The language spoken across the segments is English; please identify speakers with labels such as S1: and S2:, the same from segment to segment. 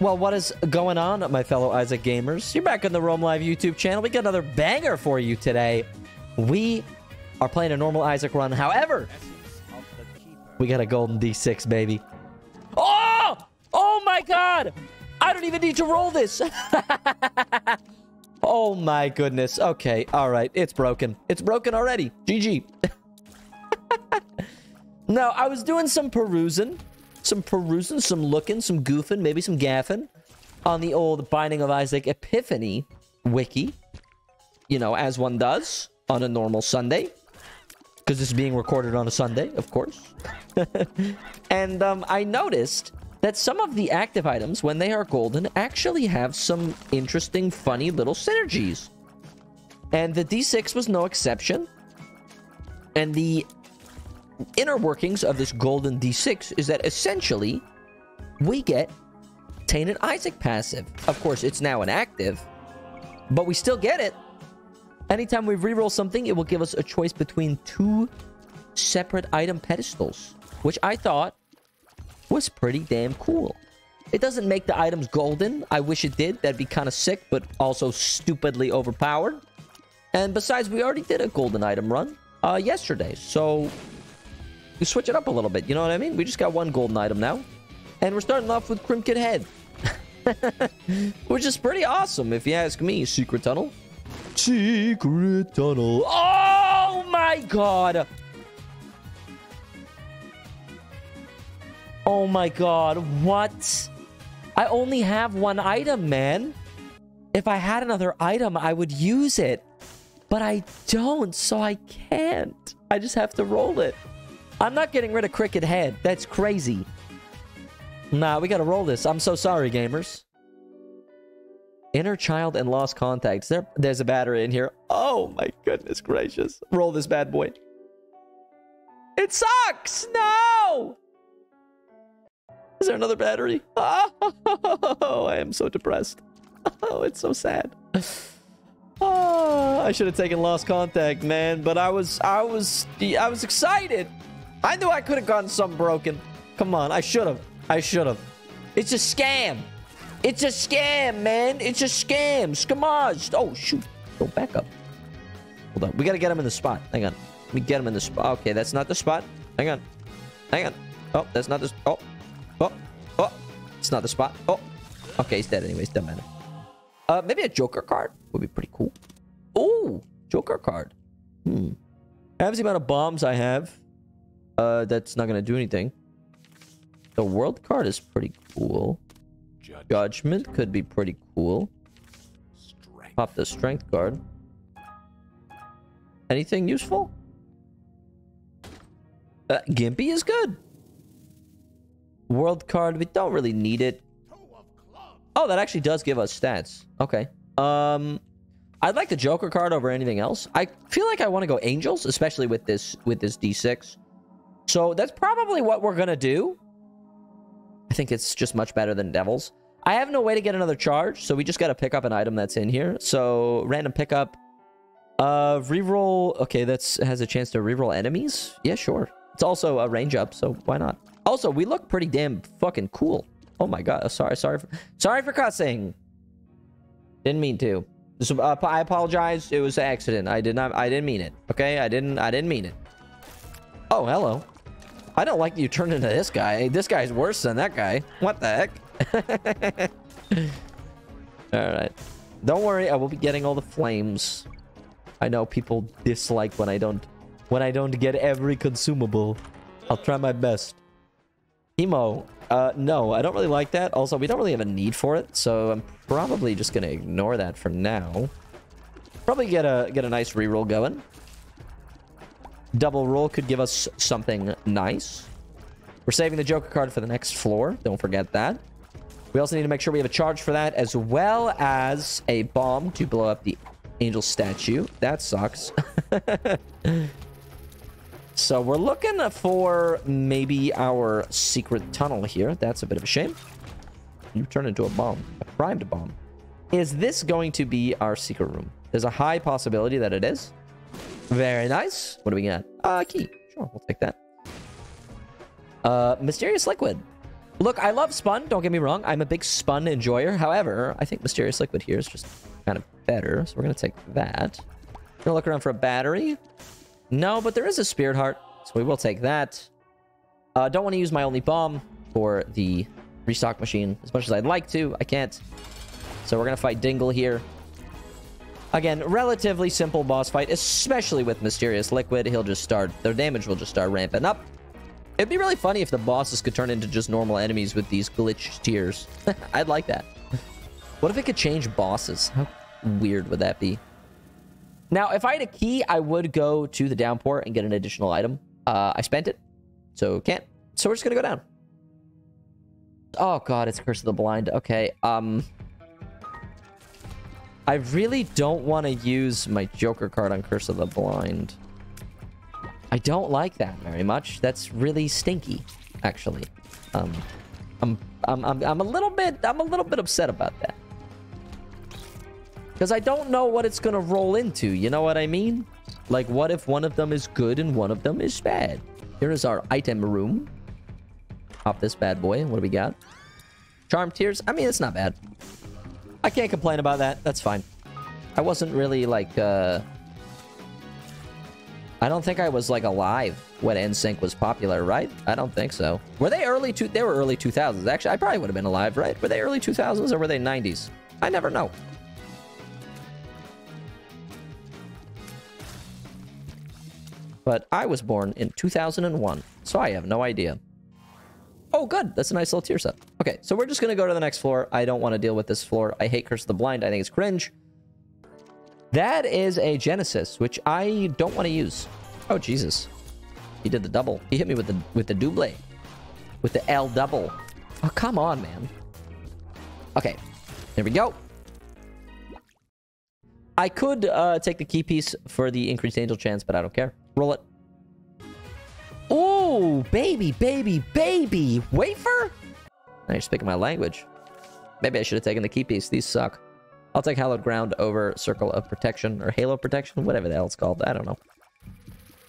S1: Well, what is going on, my fellow Isaac gamers? You're back on the Rome Live YouTube channel. We got another banger for you today. We are playing a normal Isaac run. However, we got a golden D6, baby. Oh! Oh my god! I don't even need to roll this. oh my goodness. Okay, all right. It's broken. It's broken already. GG. no, I was doing some perusing some perusing, some looking, some goofing, maybe some gaffing on the old Binding of Isaac Epiphany wiki. You know, as one does on a normal Sunday. Because this is being recorded on a Sunday, of course. and um, I noticed that some of the active items, when they are golden, actually have some interesting, funny little synergies. And the D6 was no exception. And the inner workings of this golden D6 is that essentially we get Tainted Isaac passive. Of course, it's now an active, but we still get it. Anytime we reroll something, it will give us a choice between two separate item pedestals, which I thought was pretty damn cool. It doesn't make the items golden. I wish it did. That'd be kind of sick, but also stupidly overpowered. And besides, we already did a golden item run uh, yesterday, so we switch it up a little bit. You know what I mean? We just got one golden item now. And we're starting off with Cricket Head. Which is pretty awesome, if you ask me. Secret Tunnel. Secret Tunnel. Oh my god! Oh my god, what? I only have one item, man. If I had another item, I would use it. But I don't, so I can't. I just have to roll it. I'm not getting rid of Cricket Head. That's crazy. Nah, we gotta roll this. I'm so sorry, gamers. Inner child and lost contacts. There, there's a battery in here. Oh my goodness gracious. Roll this bad boy. It sucks! No! Is there another battery? Oh, I am so depressed. Oh, it's so sad. Oh, I should have taken lost contact, man. But I was, I was, I was excited. I knew I could have gotten something broken. Come on, I should have. I should have. It's a scam. It's a scam, man. It's a scam. Scamage. Oh, shoot. Go back up. Hold on. We got to get him in the spot. Hang on. Let me get him in the spot. Okay, that's not the spot. Hang on. Hang on. Oh, that's not the... Oh. Oh. Oh. It's not the spot. Oh. Okay, he's dead anyways. Doesn't. Uh, maybe a Joker card would be pretty cool. Oh, Joker card. Hmm. Have the amount of bombs I have. Uh, that's not gonna do anything. The world card is pretty cool. Judgment could be pretty cool. Strength. Pop the strength card. Anything useful? Uh, Gimpy is good. World card, we don't really need it. Oh, that actually does give us stats. Okay. Um, I'd like the Joker card over anything else. I feel like I want to go Angels, especially with this with this D6. So that's probably what we're going to do. I think it's just much better than Devils. I have no way to get another charge, so we just got to pick up an item that's in here. So random pickup. Uh, reroll. Okay, that's has a chance to reroll enemies. Yeah, sure. It's also a range up, so why not? Also, we look pretty damn fucking cool. Oh my god. Sorry, sorry, for, sorry for cussing. Didn't mean to. So, uh, I apologize. It was an accident. I did not. I didn't mean it. Okay, I didn't. I didn't mean it. Oh, hello. I don't like you turned into this guy. This guy's worse than that guy. What the heck? all right. Don't worry. I will be getting all the flames. I know people dislike when I don't when I don't get every consumable. I'll try my best. Emo. Uh, no, I don't really like that. Also, we don't really have a need for it, so I'm probably just gonna ignore that for now. Probably get a get a nice reroll going. Double roll could give us something nice. We're saving the Joker card for the next floor. Don't forget that. We also need to make sure we have a charge for that, as well as a bomb to blow up the angel statue. That sucks. so we're looking for maybe our secret tunnel here. That's a bit of a shame. You turn into a bomb. A primed bomb. Is this going to be our secret room? There's a high possibility that it is. Very nice. What do we got? Uh, key. Sure, we'll take that. Uh, mysterious liquid. Look, I love Spun. Don't get me wrong. I'm a big Spun enjoyer. However, I think Mysterious Liquid here is just kind of better. So we're going to take that. To look around for a battery. No, but there is a Spirit Heart. So we will take that. Uh, don't want to use my only bomb for the restock machine as much as I'd like to. I can't. So we're going to fight Dingle here. Again, relatively simple boss fight, especially with Mysterious Liquid. He'll just start, their damage will just start ramping up. It'd be really funny if the bosses could turn into just normal enemies with these glitch tiers. I'd like that. What if it could change bosses? How weird would that be? Now, if I had a key, I would go to the downpour and get an additional item. Uh, I spent it, so can't. So we're just gonna go down. Oh god, it's Curse of the Blind. Okay, um... I really don't want to use my Joker card on Curse of the Blind. I don't like that very much. That's really stinky, actually. Um, I'm, I'm, I'm, I'm a little bit, I'm a little bit upset about that. Because I don't know what it's going to roll into, you know what I mean? Like, what if one of them is good and one of them is bad? Here is our item room. Pop this bad boy. What do we got? Charm tears. I mean, it's not bad. I can't complain about that. That's fine. I wasn't really like, uh... I don't think I was like alive when NSYNC was popular, right? I don't think so. Were they early two? They were early 2000s. Actually, I probably would have been alive, right? Were they early 2000s or were they 90s? I never know. But I was born in 2001, so I have no idea. Oh, good. That's a nice little tier set. Okay, so we're just going to go to the next floor. I don't want to deal with this floor. I hate Curse of the Blind. I think it's cringe. That is a Genesis, which I don't want to use. Oh, Jesus. He did the double. He hit me with the with the double. With the L double. Oh, come on, man. Okay. There we go. I could uh, take the key piece for the increased angel chance, but I don't care. Roll it. Oh, baby, baby, baby. Wafer? Now you're speaking my language. Maybe I should have taken the key piece. These suck. I'll take Hallowed Ground over Circle of Protection or Halo Protection, whatever the hell it's called. I don't know.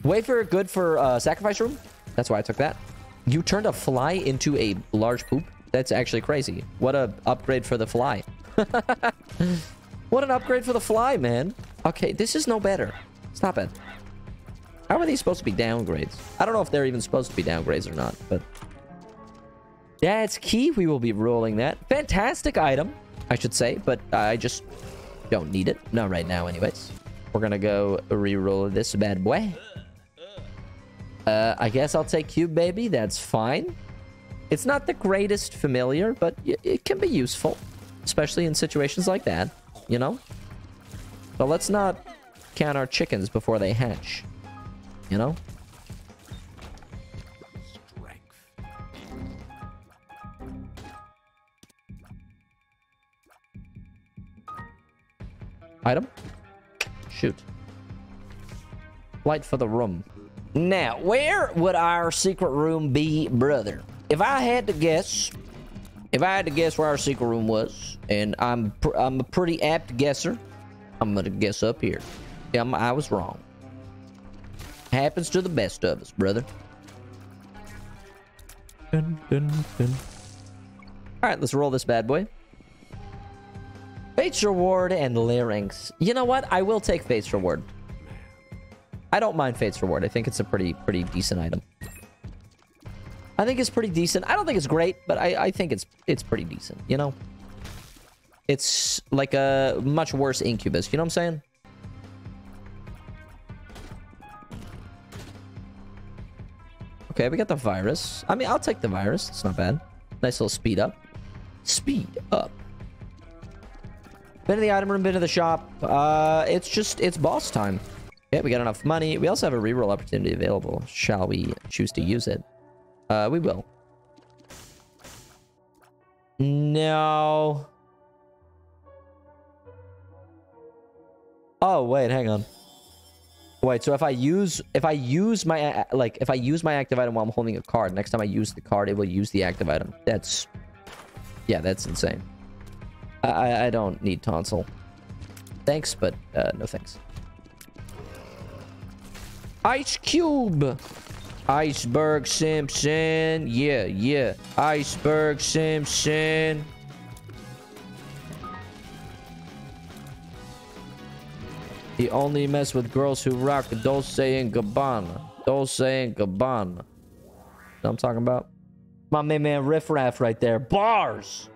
S1: Wafer, good for uh, Sacrifice Room. That's why I took that. You turned a fly into a large poop? That's actually crazy. What a upgrade for the fly. what an upgrade for the fly, man. Okay, this is no better. Stop it. How are these supposed to be downgrades? I don't know if they're even supposed to be downgrades or not, but... That's key. We will be rolling that. Fantastic item, I should say, but I just don't need it. Not right now, anyways. We're gonna go re-roll this bad boy. Uh, I guess I'll take Cube Baby. That's fine. It's not the greatest familiar, but it can be useful. Especially in situations like that, you know? But let's not count our chickens before they hatch you know? Item? Shoot. Light for the room. Now, where would our secret room be, brother? If I had to guess, if I had to guess where our secret room was, and I'm I'm a pretty apt guesser, I'm gonna guess up here. Yeah, I'm, I was wrong. Happens to the best of us, brother. Dun, dun, dun. All right, let's roll this bad boy. Fate's Reward and Larynx. You know what? I will take Fate's Reward. I don't mind Fate's Reward. I think it's a pretty, pretty decent item. I think it's pretty decent. I don't think it's great, but I, I think it's it's pretty decent, you know? It's like a much worse Incubus, you know what I'm saying? Okay, we got the virus. I mean, I'll take the virus. It's not bad. Nice little speed up. Speed up. Been to the item room, been to the shop. Uh, it's just, it's boss time. Yeah, we got enough money. We also have a reroll opportunity available. Shall we choose to use it? Uh, we will. No. Oh, wait, hang on. Wait, so if I use if I use my like if I use my active item while I'm holding a card, next time I use the card, it will use the active item. That's yeah, that's insane. I I don't need tonsil. Thanks, but uh, no thanks. Ice cube. Iceberg Simpson. Yeah, yeah. Iceberg Simpson. He only mess with girls who rock Dolce and Gabbana. Dolce and Gabbana. Know what I'm talking about? My main man Riff Raff right there. Bars!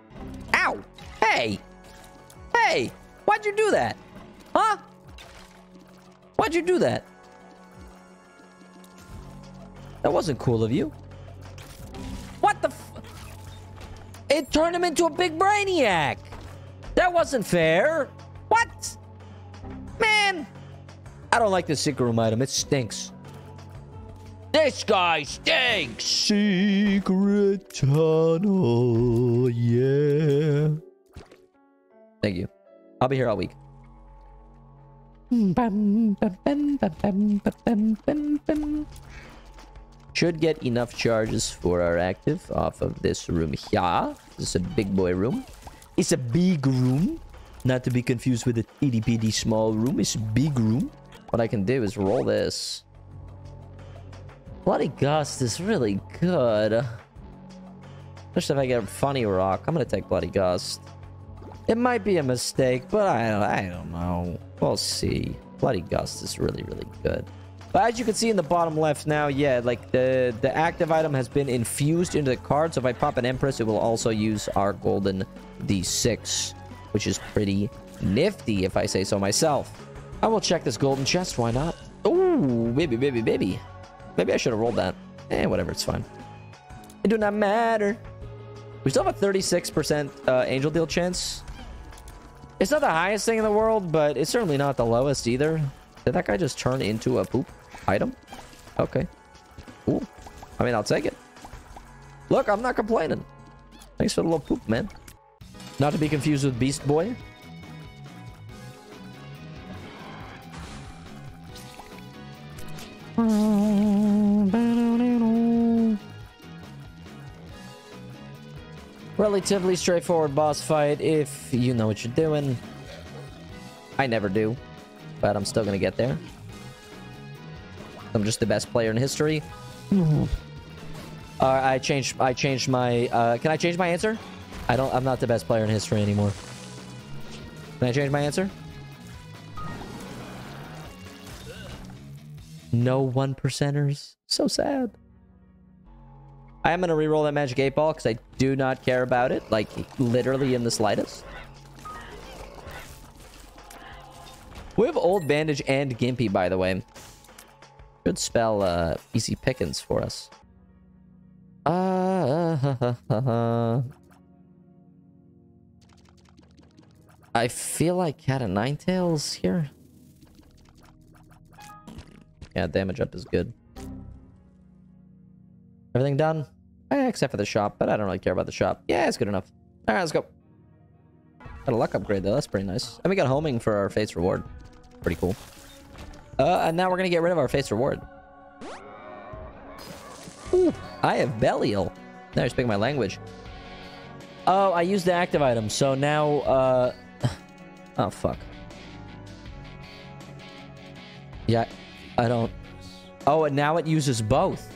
S1: Ow! Hey! Hey! Why'd you do that? Huh? Why'd you do that? That wasn't cool of you. What the It turned him into a big brainiac! That wasn't fair! What? Man! I don't like this secret room item. It stinks. This guy stinks! Secret tunnel, yeah. Thank you. I'll be here all week. Should get enough charges for our active off of this room here. This is a big boy room. It's a big room. Not to be confused with the bitty small room. It's big room. What I can do is roll this. Bloody Gust is really good. Especially if I get a funny rock. I'm going to take Bloody Gust. It might be a mistake, but I don't, I don't know. We'll see. Bloody Gust is really, really good. But as you can see in the bottom left now, yeah, like the, the active item has been infused into the card. So if I pop an Empress, it will also use our golden D6 which is pretty nifty if I say so myself. I will check this golden chest, why not? Ooh, baby, baby, baby. Maybe I should have rolled that. Eh, whatever, it's fine. It do not matter. We still have a 36% uh, angel deal chance. It's not the highest thing in the world, but it's certainly not the lowest either. Did that guy just turn into a poop item? Okay. Cool. I mean, I'll take it. Look, I'm not complaining. Thanks for the little poop, man. Not to be confused with Beast Boy. Relatively straightforward boss fight if you know what you're doing. I never do, but I'm still gonna get there. I'm just the best player in history. uh, I changed. I changed my. Uh, can I change my answer? I don't, I'm not the best player in history anymore. Can I change my answer? No one percenters. So sad. I am going to re-roll that magic 8 ball because I do not care about it. Like, literally in the slightest. We have Old Bandage and Gimpy, by the way. Good spell uh, easy pickings for us. Uh, I feel like Cat of Tails here. Yeah, damage up is good. Everything done? Eh, except for the shop, but I don't really care about the shop. Yeah, it's good enough. Alright, let's go. Got a luck upgrade though, that's pretty nice. And we got homing for our Fate's Reward. Pretty cool. Uh, and now we're gonna get rid of our Fate's Reward. Ooh, I have Belial. Now you're speaking my language. Oh, I used the active item, so now, uh... Oh, fuck. Yeah, I don't... Oh, and now it uses both.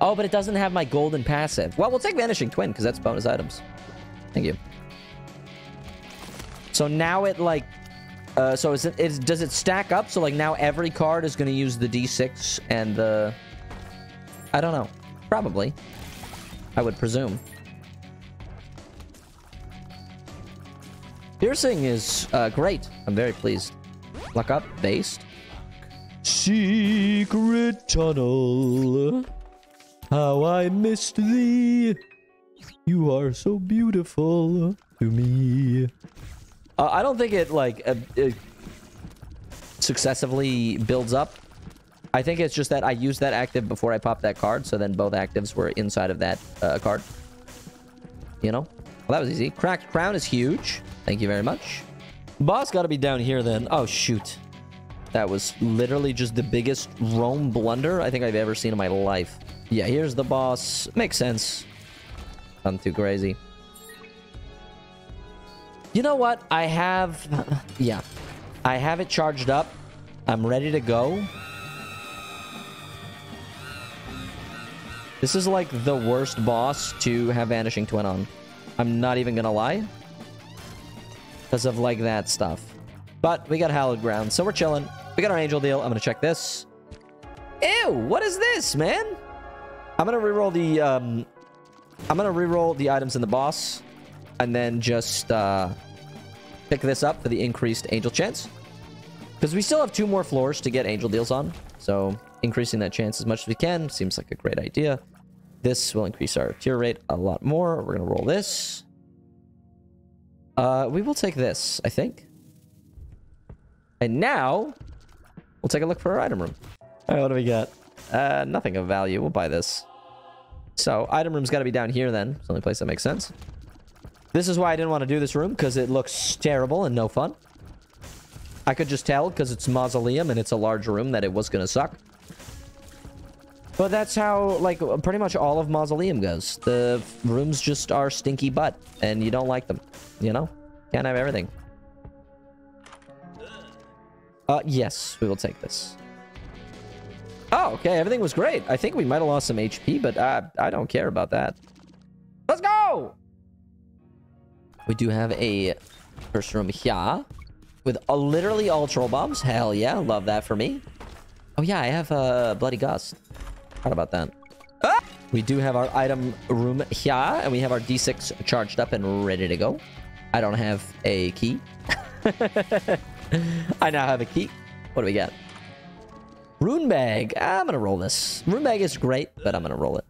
S1: Oh, but it doesn't have my golden passive. Well, we'll take Vanishing Twin, because that's bonus items. Thank you. So now it, like... Uh, so is it, is, does it stack up? So, like, now every card is going to use the D6 and the... I don't know. Probably. I would presume. Piercing is uh, great. I'm very pleased. Luck up, based. Secret tunnel. How I missed thee. You are so beautiful to me. Uh, I don't think it, like, uh, it successively builds up. I think it's just that I used that active before I popped that card, so then both actives were inside of that uh, card. You know? Well, that was easy. Cracked Crown is huge. Thank you very much. Boss got to be down here then. Oh, shoot. That was literally just the biggest Rome blunder I think I've ever seen in my life. Yeah, here's the boss. Makes sense. Nothing too crazy. You know what? I have... yeah. I have it charged up. I'm ready to go. This is like the worst boss to have Vanishing Twin on. I'm not even gonna lie. Because of like that stuff. But we got Hallowed Ground, so we're chilling. We got our Angel Deal. I'm gonna check this. Ew, what is this, man? I'm gonna reroll the um I'm gonna reroll the items in the boss and then just uh pick this up for the increased angel chance. Because we still have two more floors to get angel deals on. So increasing that chance as much as we can seems like a great idea. This will increase our tier rate a lot more. We're gonna roll this. Uh we will take this, I think. And now we'll take a look for our item room. All right, what do we got? Uh, nothing of value. We'll buy this. So, item room's got to be down here then. It's the only place that makes sense. This is why I didn't want to do this room, because it looks terrible and no fun. I could just tell, because it's mausoleum and it's a large room, that it was going to suck. But that's how, like, pretty much all of mausoleum goes. The rooms just are stinky butt, and you don't like them. You know? Can't have everything. Uh, yes, we will take this. Oh, okay. Everything was great. I think we might have lost some HP, but uh, I don't care about that. Let's go! We do have a first room here with uh, literally all troll bombs. Hell yeah. Love that for me. Oh, yeah. I have a uh, Bloody Gust. How about that? Ah! We do have our item room here, and we have our D6 charged up and ready to go. I don't have a key. I now have a key. What do we got? Rune bag. I'm gonna roll this. Rune bag is great, but I'm gonna roll it.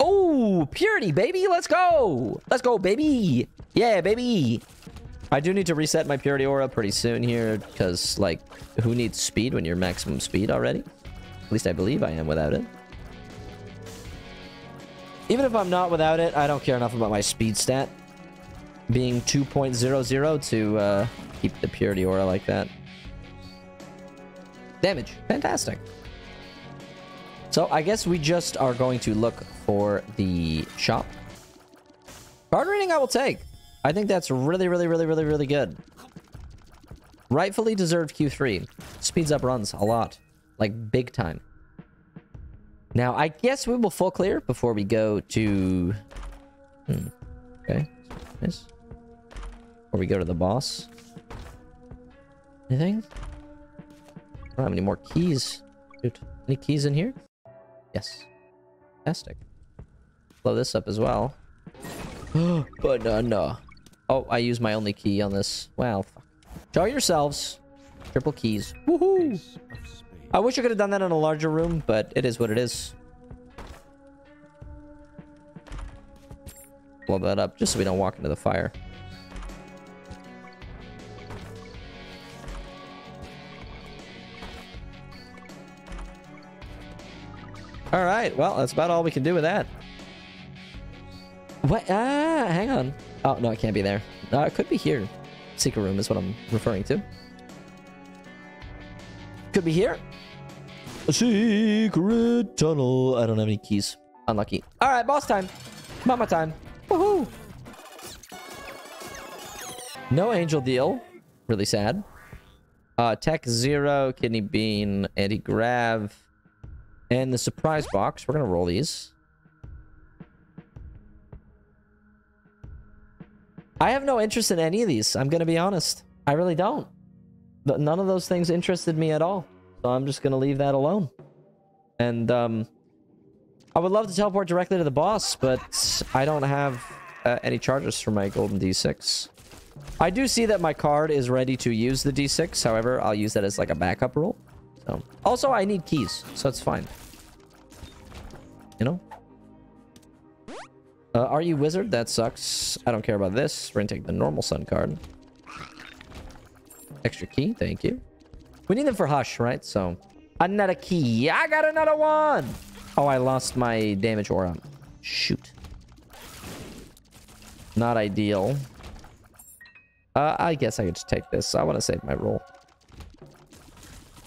S1: Oh, purity, baby. Let's go. Let's go, baby. Yeah, baby. I do need to reset my purity aura pretty soon here because, like, who needs speed when you're maximum speed already? At least I believe I am without it. Even if I'm not without it, I don't care enough about my speed stat being 2.00 to uh, keep the purity aura like that. Damage. Fantastic. So I guess we just are going to look for the shop. Card reading I will take. I think that's really, really, really, really, really good. Rightfully deserved Q3. Speeds up runs a lot. Like, big time. Now, I guess we will full clear before we go to... Hmm. Okay. Nice. Before we go to the boss. Anything? I don't have any more keys. Dude, any keys in here? Yes. Fantastic. Blow this up as well. Banana. Oh, I use my only key on this. Wow. Fuck. Yourselves. Triple keys. Woohoo! I wish I could have done that in a larger room, but it is what it is. Blow that up just so we don't walk into the fire. All right. Well, that's about all we can do with that. What? Ah, hang on. Oh, no, it can't be there. Uh, it could be here. Secret room is what I'm referring to. Could be here. A secret tunnel. I don't have any keys. Unlucky. All right, boss time. Mama time. Woohoo. No angel deal. Really sad. Uh, tech zero, kidney bean, anti-grav. And the surprise box, we're going to roll these. I have no interest in any of these. I'm going to be honest. I really don't. None of those things interested me at all. So I'm just going to leave that alone. And um, I would love to teleport directly to the boss, but I don't have uh, any charges for my golden D6. I do see that my card is ready to use the D6. However, I'll use that as like a backup roll. So, also, I need keys, so it's fine. You know? Uh, are you wizard? That sucks. I don't care about this. We're gonna take the normal sun card. Extra key, thank you. We need them for Hush, right? So, another key. I got another one! Oh, I lost my damage aura. Shoot. Not ideal. Uh, I guess I could just take this. I want to save my roll.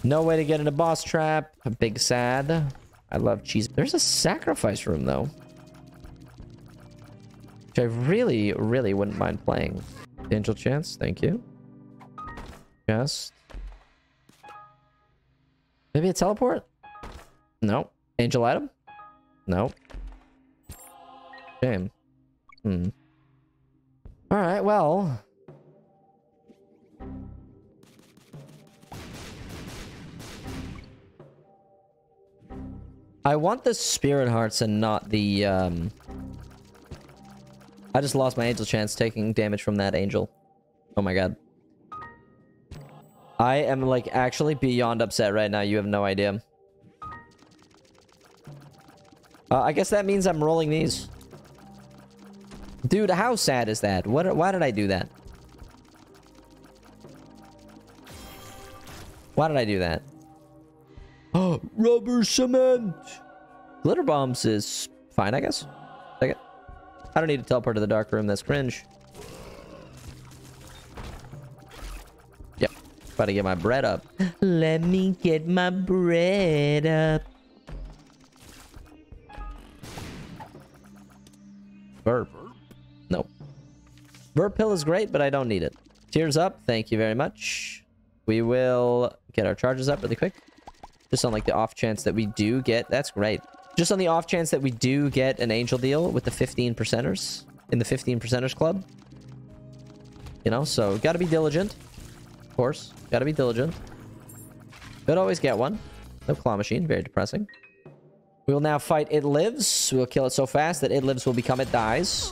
S1: No way to get in a boss trap. A big sad. I love cheese. There's a sacrifice room, though. Which I really, really wouldn't mind playing. Angel chance, thank you. Yes. Maybe a teleport? No. Angel item? No. Shame. Hmm. All right, well. I want the spirit hearts and not the, um... I just lost my angel chance taking damage from that angel. Oh my god. I am, like, actually beyond upset right now. You have no idea. Uh, I guess that means I'm rolling these. Dude, how sad is that? What? Why did I do that? Why did I do that? Oh, rubber cement! Glitter bombs is fine, I guess. I don't need to teleport to the dark room. That's cringe. About to get my bread up. Let me get my bread up. Vurp. No. Vurp pill is great, but I don't need it. Tears up. Thank you very much. We will get our charges up really quick. Just on like the off chance that we do get... That's great. Just on the off chance that we do get an angel deal with the 15 percenters in the 15 percenters club. You know, so gotta be diligent. Of course. Gotta be diligent. Could always get one. No claw machine. Very depressing. We will now fight It Lives. We will kill it so fast that It Lives will become It Dies.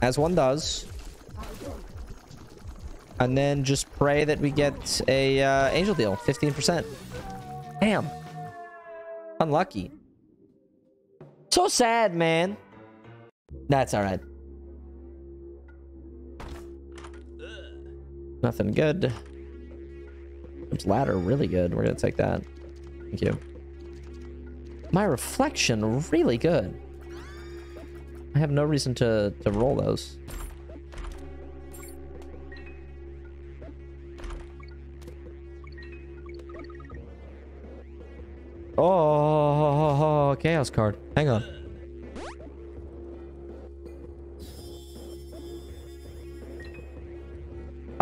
S1: As one does. And then just pray that we get a uh, angel deal. 15%. Damn. Unlucky. So sad, man. That's alright. Nothing good. This ladder really good. We're gonna take that. Thank you. My reflection really good. I have no reason to, to roll those. Oh, chaos card. Hang on.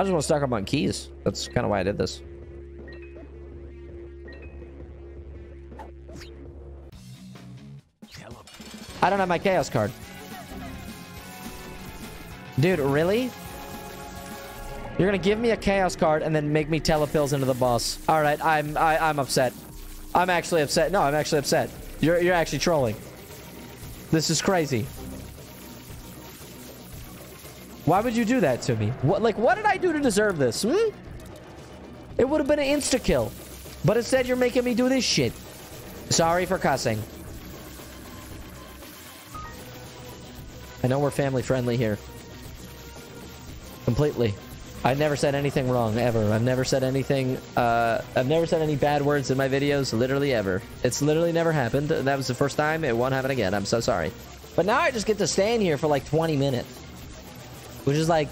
S1: I just want to stock up on keys. That's kind of why I did this. I don't have my chaos card. Dude, really? You're gonna give me a chaos card and then make me telepills into the boss. All right, I'm I, I'm upset. I'm actually upset. No, I'm actually upset. You're you're actually trolling. This is crazy. Why would you do that to me? What like what did I do to deserve this? Hmm? It would have been an insta kill. But instead you're making me do this shit. Sorry for cussing. I know we're family friendly here. Completely. I never said anything wrong, ever. I've never said anything, uh, I've never said any bad words in my videos, literally ever. It's literally never happened. That was the first time. It won't happen again. I'm so sorry. But now I just get to stand here for like 20 minutes. Which is like,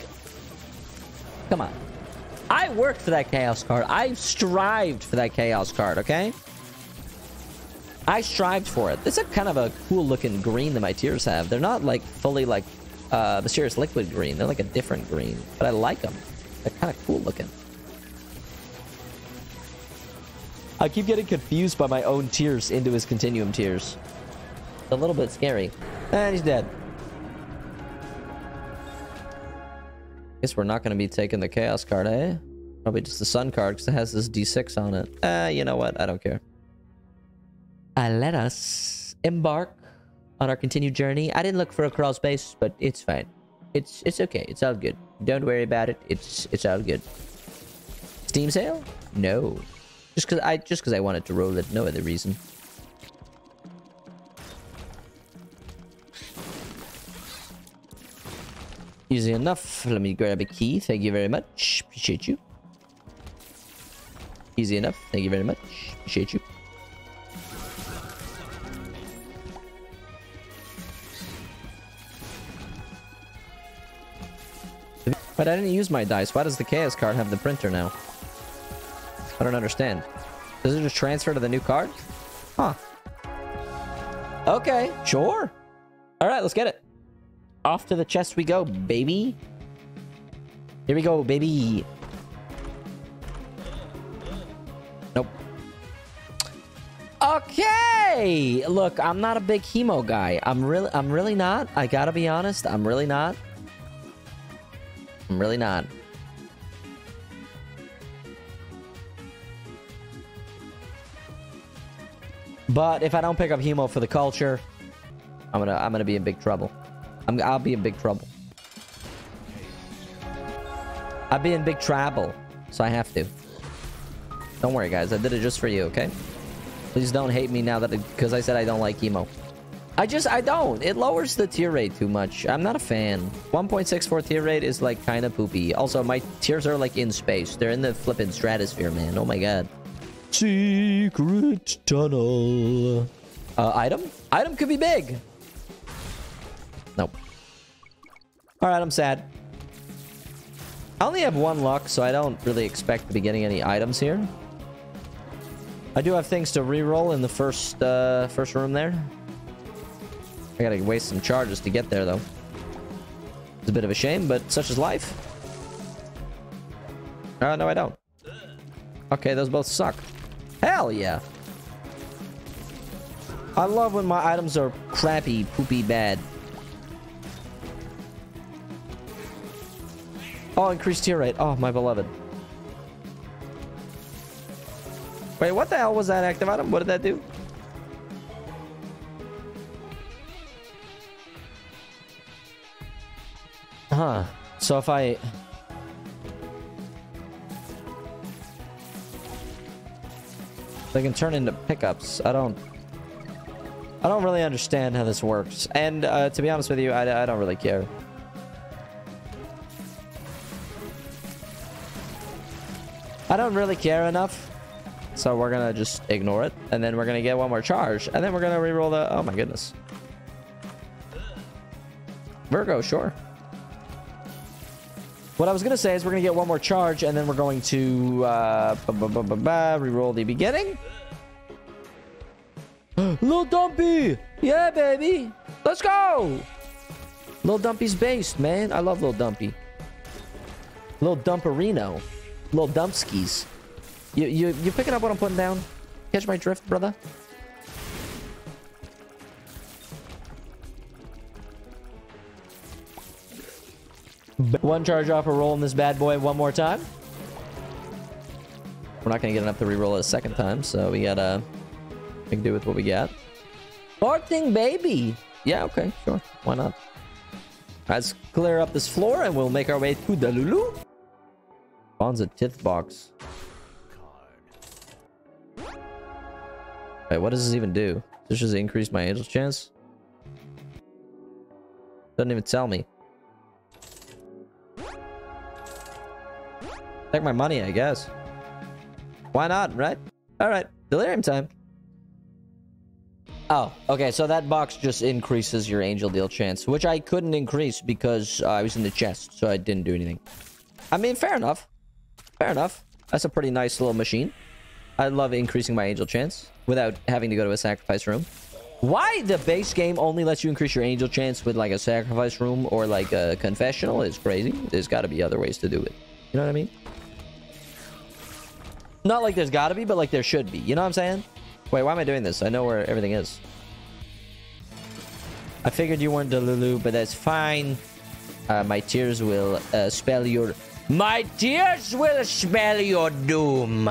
S1: come on. I worked for that Chaos card. I strived for that Chaos card, okay? I strived for it. It's a kind of a cool looking green that my tears have. They're not like fully like uh, Mysterious Liquid green. They're like a different green, but I like them. They're kind of cool looking. I keep getting confused by my own tears into his continuum tears. It's a little bit scary. And he's dead. Guess we're not going to be taking the Chaos card, eh? Probably just the Sun card because it has this D6 on it. Ah, uh, you know what? I don't care. Uh, let us embark on our continued journey. I didn't look for a crawl space, but it's fine. It's it's okay. It's all good. Don't worry about it. It's it's all good. Steam sale? No. Just cause I just cause I wanted to roll it. No other reason. Easy enough. Let me grab a key. Thank you very much. Appreciate you. Easy enough. Thank you very much. Appreciate you. But I didn't use my dice. Why does the Chaos card have the printer now? I don't understand. Does it just transfer to the new card? Huh. Okay, sure. All right, let's get it. Off to the chest we go, baby. Here we go, baby. Nope. Okay. Look, I'm not a big hemo guy. I'm really I'm really not. I gotta be honest. I'm really not. I'm really not. But if I don't pick up hemo for the culture, I'm gonna I'm gonna be in big trouble. I'm I'll be in big trouble. I'll be in big trouble, so I have to. Don't worry, guys. I did it just for you, okay? Please don't hate me now that because I said I don't like emo. I just I don't. It lowers the tear rate too much. I'm not a fan. 1.64 tear rate is like kind of poopy. Also, my tears are like in space. They're in the flipping stratosphere, man. Oh my god. Secret tunnel. Uh, item? Item could be big. Nope. All right, I'm sad. I only have one luck, so I don't really expect to be getting any items here. I do have things to re-roll in the first uh, first room there. I gotta waste some charges to get there, though. It's a bit of a shame, but such is life. Uh, no, I don't. Okay, those both suck. Hell yeah. I love when my items are crappy, poopy bad. Oh, increased tear rate. Oh, my beloved. Wait, what the hell was that active item? What did that do? Huh. So if I... They can turn into pickups. I don't... I don't really understand how this works. And uh, to be honest with you, I, I don't really care. Don't really care enough. So we're going to just ignore it. And then we're going to get one more charge. And then we're going to re-roll the... Oh my goodness. Virgo, sure. What I was going to say is we're going to get one more charge. And then we're going to uh, re-roll the beginning. Little Dumpy! Yeah, baby! Let's go! Little Dumpy's based, man. I love Little Dumpy. Little Dumperino. Little Dumpskis. You, you, you picking up what I'm putting down? Catch my drift, brother? One charge off a roll in this bad boy one more time. We're not going to get enough to re-roll it a second time, so we gotta make do with what we got. Barting baby! Yeah, okay, sure. Why not? Let's clear up this floor and we'll make our way to the Lulu. Spawns a Tith box. Wait, what does this even do? Does this just increase my angel chance? Doesn't even tell me. Take my money, I guess. Why not, right? Alright, delirium time. Oh, okay, so that box just increases your angel deal chance, which I couldn't increase because uh, I was in the chest, so I didn't do anything. I mean, fair enough. Fair enough. That's a pretty nice little machine. I love increasing my angel chance without having to go to a sacrifice room. Why the base game only lets you increase your angel chance with like a sacrifice room or like a confessional is crazy. There's got to be other ways to do it. You know what I mean? Not like there's got to be, but like there should be. You know what I'm saying? Wait, why am I doing this? I know where everything is. I figured you weren't Delulu, but that's fine. Uh, my tears will uh, spell your... My tears will spell your doom.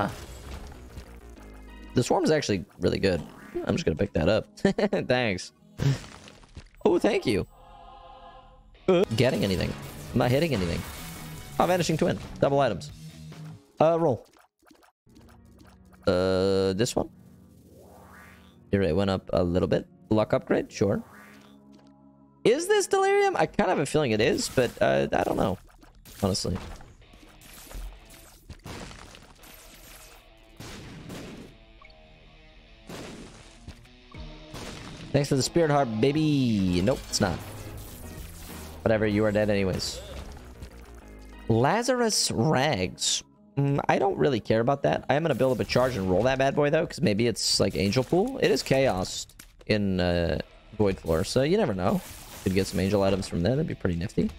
S1: The swarm is actually really good. I'm just gonna pick that up. Thanks. Oh, thank you. Uh, getting anything. I'm not hitting anything. Oh, Vanishing Twin. Double items. Uh, roll. Uh, this one? Your rate went up a little bit. Luck upgrade? Sure. Is this delirium? I kind of have a feeling it is, but uh, I don't know. Honestly. Thanks for the spirit heart, baby. Nope, it's not. Whatever, you are dead anyways. Lazarus Rags. Mm, I don't really care about that. I am going to build up a charge and roll that bad boy, though, because maybe it's like Angel Pool. It is Chaos in uh, Void Floor, so you never know. Could get some Angel items from there. That'd be pretty nifty.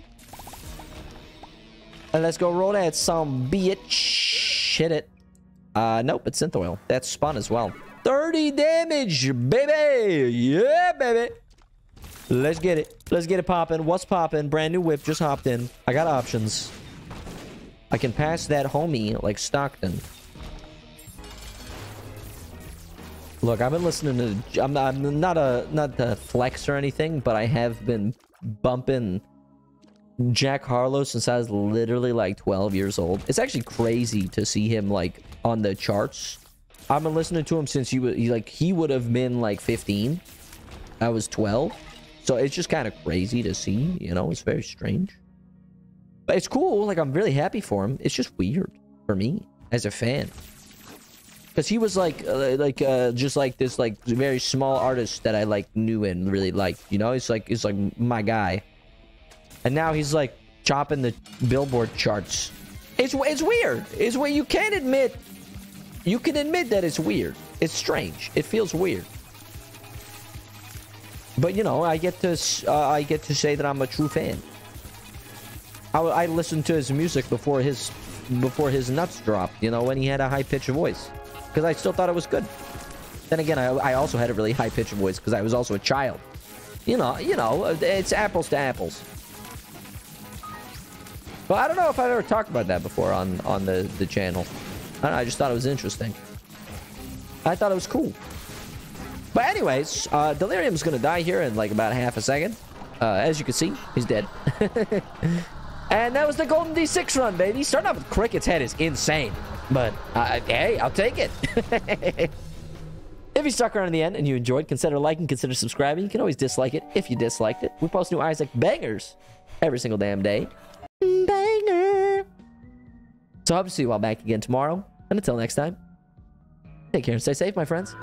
S1: And let's go roll that some bitch. Hit it. Uh, nope, it's Synthoil. That's spun as well. 30 damage, baby. Yeah, baby. Let's get it. Let's get it popping. What's popping? Brand new whip just hopped in. I got options. I can pass that homie like Stockton. Look, I've been listening to. I'm not, I'm not a not the flex or anything, but I have been bumping Jack Harlow since I was literally like 12 years old. It's actually crazy to see him like on the charts. I've been listening to him since he was he, like he would have been like 15. I was 12. So it's just kind of crazy to see, you know, it's very strange. But it's cool, like I'm really happy for him. It's just weird for me as a fan. Cuz he was like uh, like uh just like this like very small artist that I like knew and really liked, you know? It's like it's like my guy. And now he's like chopping the billboard charts. It's it's weird. It's where you can't admit you can admit that it's weird. It's strange. It feels weird. But you know, I get to uh, I get to say that I'm a true fan. I, I listened to his music before his before his nuts dropped. You know, when he had a high pitched voice, because I still thought it was good. Then again, I, I also had a really high pitched voice because I was also a child. You know, you know, it's apples to apples. But I don't know if I've ever talked about that before on on the the channel. I, know, I just thought it was interesting. I thought it was cool. But anyways, uh, Delirium's gonna die here in like about half a second. Uh, as you can see, he's dead. and that was the Golden D6 run, baby. Starting off with Cricket's head is insane. But, uh, hey, I'll take it. if you stuck around in the end and you enjoyed, consider liking, consider subscribing. You can always dislike it if you disliked it. We post new Isaac bangers every single damn day. Banger. So I hope to see you all back again tomorrow. And until next time, take care and stay safe, my friends.